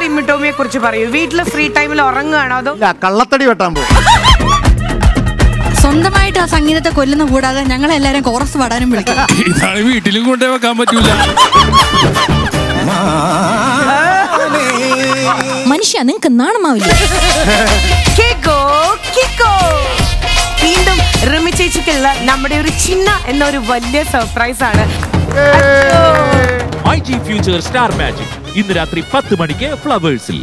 റിമി ടോമിയെ കുറിച്ച് പറയൂ. വീട്ടിൽ ഫ്രീ ടൈമിൽ ഉറങ്ങുകയാണോ അതോ? ഇല്ല കള്ളത്തടി വെട്ടാൻ പോകും സ്വന്തമായിട്ട് ആ സംഗീതത്തെ കൊല്ലുന്ന കൂടാതെ ഞങ്ങളെല്ലാരും കോറസ് പാടാനും വിളിക്കാം. ഇതാണ് വീട്ടിലും കൊണ്ടേ വെക്കാൻ പറ്റൂല. മനുഷ്യ നിങ്ങക്ക് നാണമാവില്ല? കേക്കോ കിക്കോ. വീണ്ടും റിമി ചേച്ചിക്കുള്ള നമ്മുടെ ഒരു ചിന്ന എന്നൊരു വലിയ സർപ്രൈസ് ആണ്. ഫ്യൂച്ചർ സ്റ്റാർ മാജിക് ഇന്ന് രാത്രി പത്ത് മണിക്ക് ഫ്ലവേഴ്സിൽ